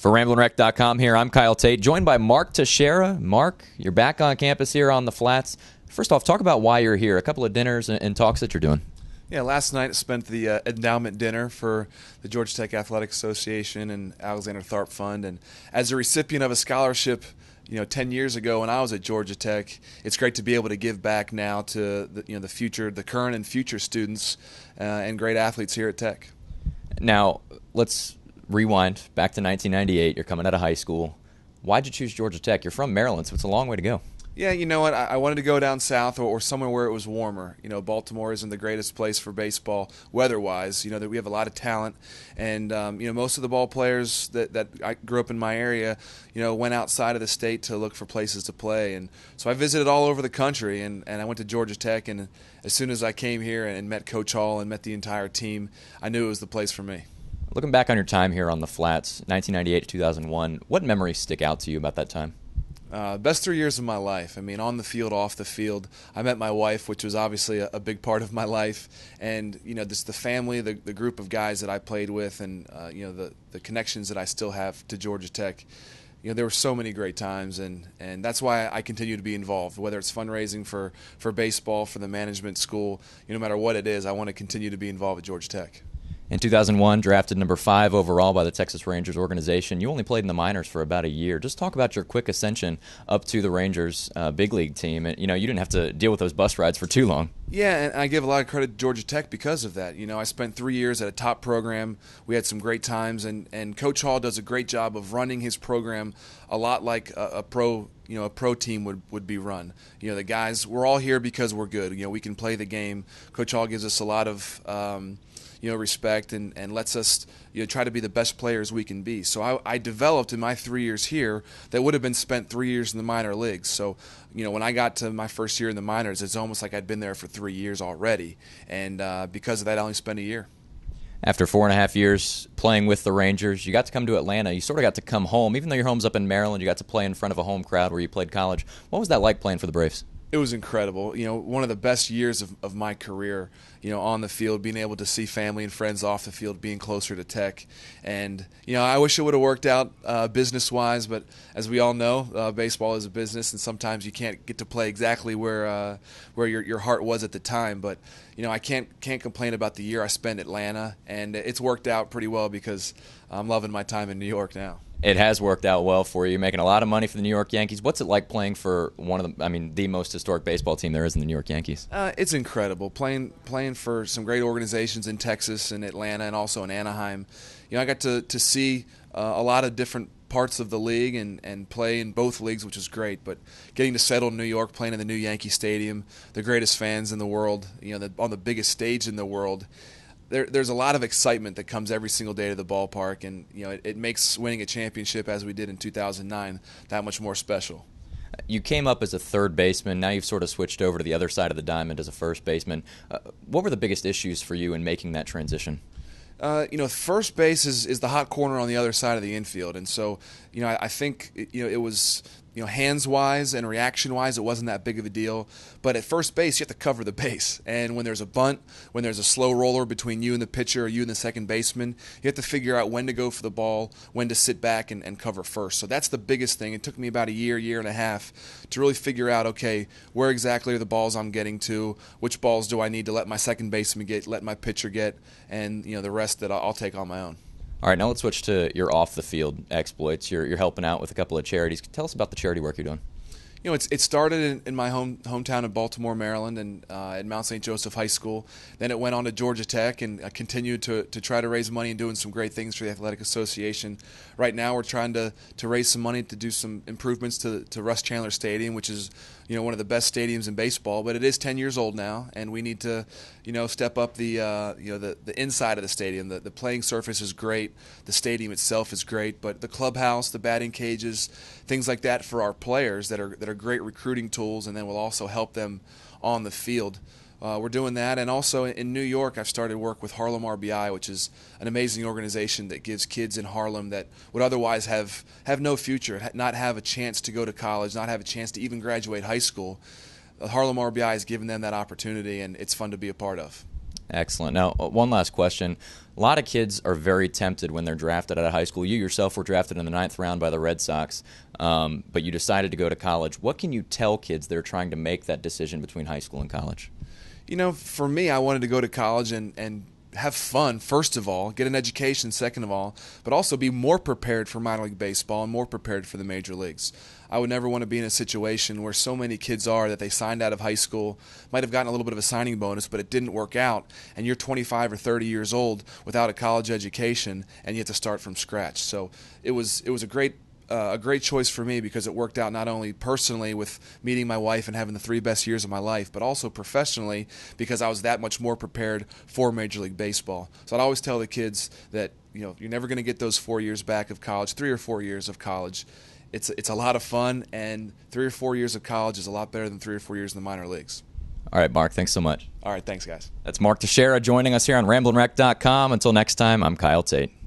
For RamblinWreck.com here, I'm Kyle Tait, joined by Mark Teixeira. Mark, you're back on campus here on the Flats. First off, talk about why you're here. A couple of dinners and, and talks that you're doing. Yeah, last night I spent the uh, endowment dinner for the Georgia Tech Athletic Association and Alexander Tharpe Fund, and as a recipient of a scholarship, you know, 10 years ago when I was at Georgia Tech, it's great to be able to give back now to the, you know the future, the current and future students uh, and great athletes here at Tech. Now, let's rewind back to 1998. You're coming out of high school. Why'd you choose Georgia Tech? You're from Maryland, so it's a long way to go. Yeah, you know what? I, wanted to go down south or, or, somewhere where it was warmer. You know, Baltimore isn't the greatest place for baseball weather-wise. You know that we have a lot of talent, and um, you know most of the ball players that that I grew up in my area, you know, went outside of the state to look for places to play, and so I visited all over the country, and, and I went to Georgia Tech, and as soon as I came here and met Coach Hall and met the entire team, I knew it was the place for me. Looking back on your time here on the Flats, 1998 to 2001, what memories stick out to you about that time? Uh, best three years of my life. I mean, on the field, off the field. I met my wife, which was obviously a, a big part of my life, and you know, just the family, the, the group of guys that I played with, and uh, you know, the the connections that I still have to Georgia Tech. You know, there were so many great times, and, and that's why I continue to be involved. Whether it's fundraising for, for baseball, for the management school, you know, no matter what it is, I want to continue to be involved at Georgia Tech. In 2001, drafted number five overall by the Texas Rangers organization. You only played in the minors for about a year. Just talk about your quick ascension up to the Rangers uh, big league team. And, you know, you didn't have to deal with those bus rides for too long. Yeah, and I give a lot of credit to Georgia Tech because of that. You know, I spent three years at a top program. We had some great times, and, and Coach Hall does a great job of running his program a lot like a, a pro you know a pro team would, would be run. You know the guys we're all here because we're good. You know we can play the game. Coach Hall gives us a lot of um, you know respect and, and lets us you know try to be the best players we can be. So I, I developed in my three years here that would have been spent three years in the minor leagues. So you know when I got to my first year in the minors, it's almost like I'd been there for three years already, and uh, because of that, I only spent a year after four and a half years playing with the Rangers. You got to come to Atlanta. You sort of got to come home, even though your home's up in Maryland. You got to play in front of a home crowd where you played college. What was that like playing for the Braves? It was incredible. You know, one of the best years of, of my career, you know, on the field, being able to see family and friends off the field, being closer to Tech. And, you know, I wish it would have worked out uh, business wise, but as we all know, uh, baseball is a business, and sometimes you can't get to play exactly where uh, where your, your heart was at the time. But, you know, I can't, can't complain about the year I spent Atlanta, and it's worked out pretty well because I'm loving my time in New York now it has worked out well for you. Making a lot of money for the New York Yankees. What's it like playing for one of the, I mean, the most historic baseball team there is in the New York Yankees? Uh, it's incredible playing playing for some great organizations in Texas and Atlanta and also in Anaheim. You know, I got to to see uh, a lot of different parts of the league and, and play in both leagues, which was great. But getting to settle in New York, playing in the new Yankee Stadium, the greatest fans in the world, you know, the, on the biggest stage in the world there, there's a lot of excitement that comes every single day to the ballpark, and you know it, it makes winning a championship as we did in 2009 that much more special. You came up as a third baseman. Now you've sort of switched over to the other side of the diamond as a first baseman. Uh, what were the biggest issues for you in making that transition? Uh, you know, first base is, is the hot corner on the other side of the infield, and so you know I, I think you know it was you know, hands wise and reaction wise, it wasn't that big of a deal. But at first base, you have to cover the base. And when there's a bunt, when there's a slow roller between you and the pitcher or you and the second baseman, you have to figure out when to go for the ball, when to sit back and, and cover first. So that's the biggest thing. It took me about a year, year and a half to really figure out okay, where exactly are the balls I'm getting to? Which balls do I need to let my second baseman get, let my pitcher get, and you know the rest that I'll take on my own. All right, now let's switch to your off the field exploits. You're, you're helping out with a couple of charities. Tell us about the charity work you're doing you know, it's, it started in, in my home hometown of Baltimore, Maryland, and uh, at Mount St. Joseph High School. Then it went on to Georgia Tech, and I continued to, to try to raise money and doing some great things for the Athletic Association. Right now, we're trying to, to raise some money to do some improvements to, to Russ Chandler Stadium, which is you know one of the best stadiums in baseball. But it is 10 years old now, and we need to you know step up the uh, you know the, the inside of the stadium. The, the playing surface is great, the stadium itself is great, but the clubhouse, the batting cages, things like that for our players that are that are great recruiting tools, and then will also help them on the field. Uh, we're doing that, and also in New York, I've started work with Harlem RBI, which is an amazing organization that gives kids in Harlem that would otherwise have have no future, not have a chance to go to college, not have a chance to even graduate high school. Uh, Harlem RBI has given them that opportunity, and it's fun to be a part of. Excellent. Now, uh, one last question. A lot of kids are very tempted when they're drafted out of high school. You yourself were drafted in the ninth round by the Red Sox, um, but you decided to go to college. What can you tell kids that are trying to make that decision between high school and college? You know, for me, I wanted to go to college and, and have fun first of all, get an education second of all, but also be more prepared for minor league baseball and more prepared for the major leagues. I would never want to be in a situation where so many kids are that they signed out of high school, might have gotten a little bit of a signing bonus, but it didn't work out, and you're 25 or 30 years old without a college education, and you have to start from scratch. So it was it was a great uh, a great choice for me because it worked out not only personally with meeting my wife and having the three best years of my life, but also professionally because I was that much more prepared for Major League Baseball. So I'd always tell the kids that you know you're never going to get those four years back of college, three or four years of college. It's it's a lot of fun, and three or four years of college is a lot better than three or four years in the minor leagues. All right, Mark, thanks so much. All right, thanks, guys. That's Mark Teixeira joining us here on RamblinWreck.com. Until next time, I'm Kyle Tait.